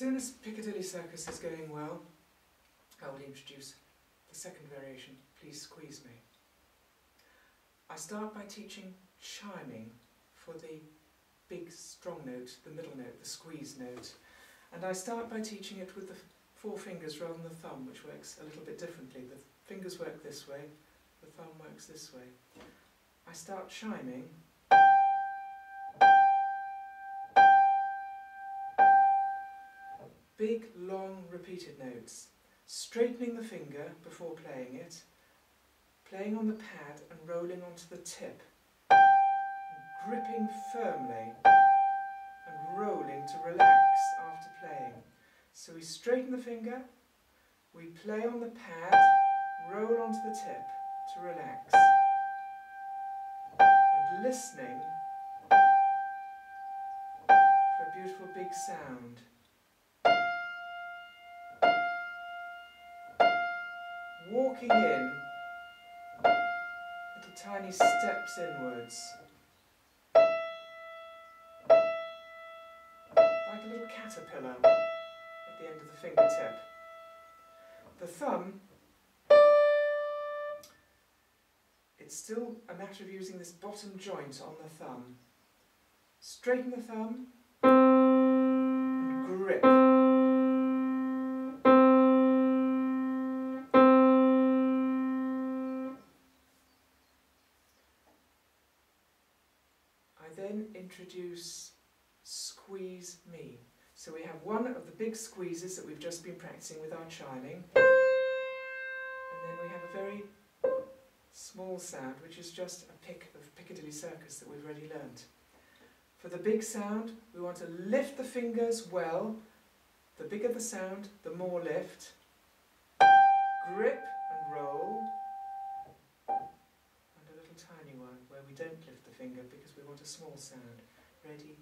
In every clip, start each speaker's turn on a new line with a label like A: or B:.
A: soon as Piccadilly Circus is going well, I will introduce the second variation, Please Squeeze Me. I start by teaching chiming for the big strong note, the middle note, the squeeze note. And I start by teaching it with the four fingers rather than the thumb, which works a little bit differently. The fingers work this way, the thumb works this way. I start chiming. Big, long, repeated notes. Straightening the finger before playing it, playing on the pad and rolling onto the tip, gripping firmly and rolling to relax after playing. So we straighten the finger, we play on the pad, roll onto the tip to relax. And listening for a beautiful big sound. Walking in little tiny steps inwards. Like a little caterpillar at the end of the fingertip. The thumb, it's still a matter of using this bottom joint on the thumb. Straighten the thumb and grip. Then introduce squeeze me. So we have one of the big squeezes that we've just been practicing with our chiming. And then we have a very small sound, which is just a pick of Piccadilly Circus that we've already learnt. For the big sound, we want to lift the fingers well. The bigger the sound, the more lift. Grip and roll. Tiny one where we don't lift the finger because we want a small sound. Ready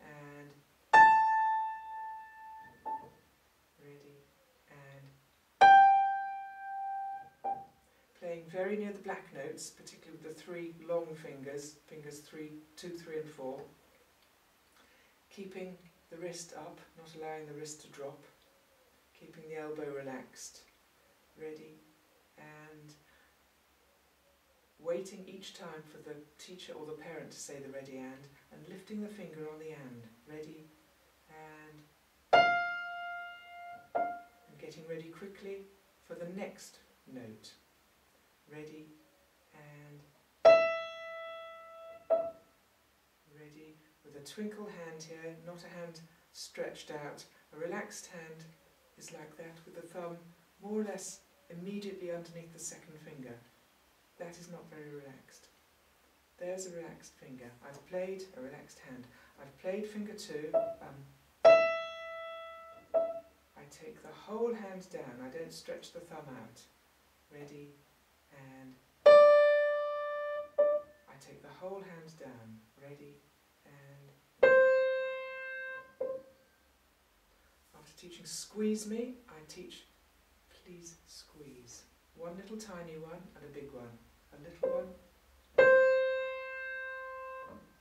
A: and ready and playing very near the black notes, particularly with the three long fingers, fingers three, two, three and four. Keeping the wrist up, not allowing the wrist to drop. Keeping the elbow relaxed. Ready and waiting each time for the teacher or the parent to say the ready and and lifting the finger on the and. Ready and and getting ready quickly for the next note. Ready and ready with a twinkle hand here, not a hand stretched out. A relaxed hand is like that with the thumb more or less immediately underneath the second finger. That is not very relaxed. There's a relaxed finger. I've played a relaxed hand. I've played finger two. Um, I take the whole hand down. I don't stretch the thumb out. Ready and I take the whole hand down. Ready and after teaching squeeze me, I teach please squeeze. One little tiny one and a big one. A little one.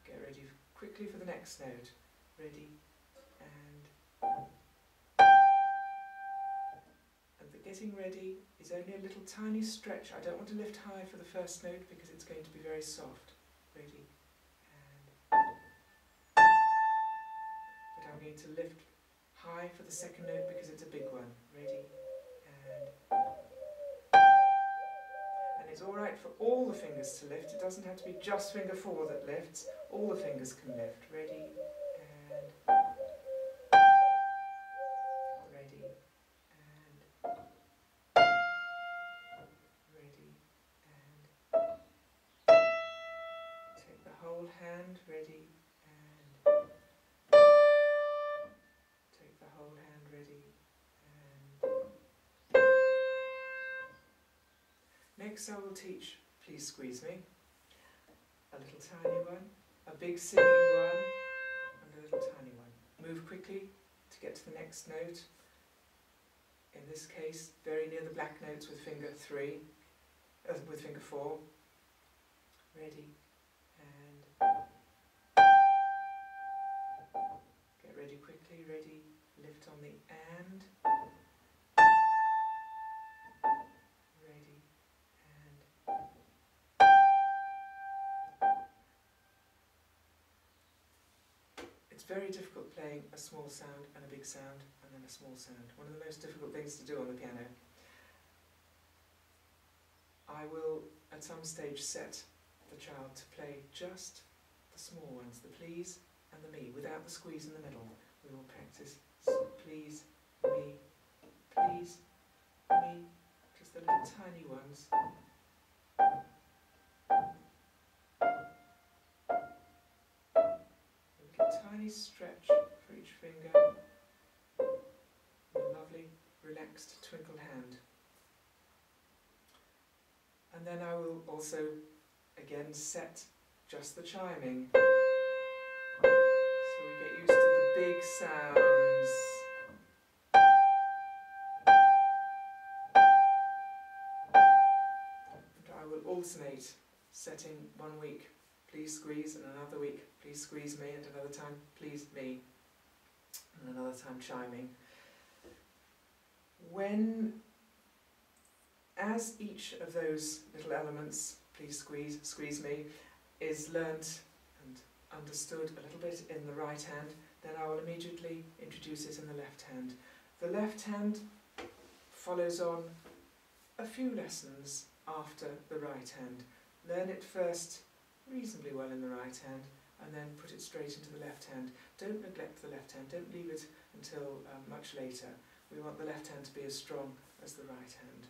A: Get ready quickly for the next note. Ready and and the getting ready is only a little tiny stretch. I don't want to lift high for the first note because it's going to be very soft. Ready and but I'm going to lift high for the second note because it's a big one. Ready and and it's all right for all the fingers to lift. It doesn't have to be just finger four that lifts. All the fingers can lift. Ready Next I will teach. Please Squeeze Me, a little tiny one, a big singing one, and a little tiny one. Move quickly to get to the next note. In this case, very near the black notes with finger three, uh, with finger four. Ready, and get ready quickly, ready, lift on the and, very difficult playing a small sound and a big sound and then a small sound. One of the most difficult things to do on the piano. I will at some stage set the child to play just the small ones, the please and the me, without the squeeze in the middle. We will practice Tiny stretch for each finger. A lovely relaxed twinkle hand. And then I will also again set just the chiming. So we get used to the big sounds. And I will alternate setting one week, please squeeze, and another week, please squeeze me, and another time, please me, and another time chiming. When, as each of those little elements, please squeeze, squeeze me, is learnt and understood a little bit in the right hand, then I will immediately introduce it in the left hand. The left hand follows on a few lessons after the right hand. Learn it first reasonably well in the right hand and then put it straight into the left hand. Don't neglect the left hand, don't leave it until um, much later. We want the left hand to be as strong as the right hand.